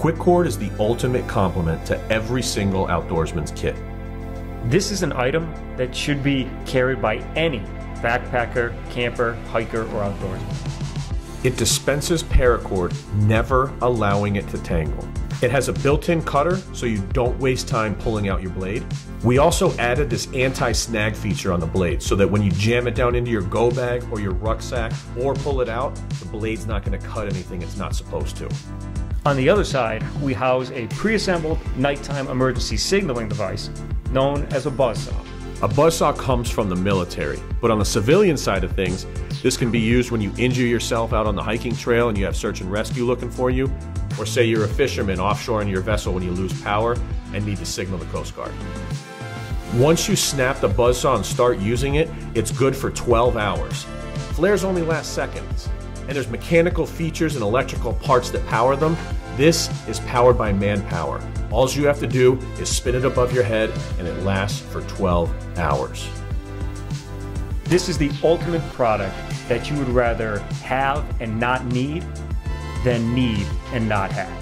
Quikcord is the ultimate complement to every single outdoorsman's kit. This is an item that should be carried by any backpacker, camper, hiker, or outdoorsman. It dispenses paracord, never allowing it to tangle. It has a built-in cutter so you don't waste time pulling out your blade. We also added this anti-snag feature on the blade so that when you jam it down into your go bag or your rucksack or pull it out, the blade's not gonna cut anything it's not supposed to. On the other side, we house a pre-assembled nighttime emergency signaling device known as a buzzsaw. A buzzsaw comes from the military, but on the civilian side of things, this can be used when you injure yourself out on the hiking trail and you have search and rescue looking for you, or say you're a fisherman offshore in your vessel when you lose power and need to signal the Coast Guard. Once you snap the buzzsaw and start using it, it's good for 12 hours. Flares only last seconds, and there's mechanical features and electrical parts that power them. This is powered by manpower. All you have to do is spin it above your head and it lasts for 12 hours. This is the ultimate product that you would rather have and not need than need and not have.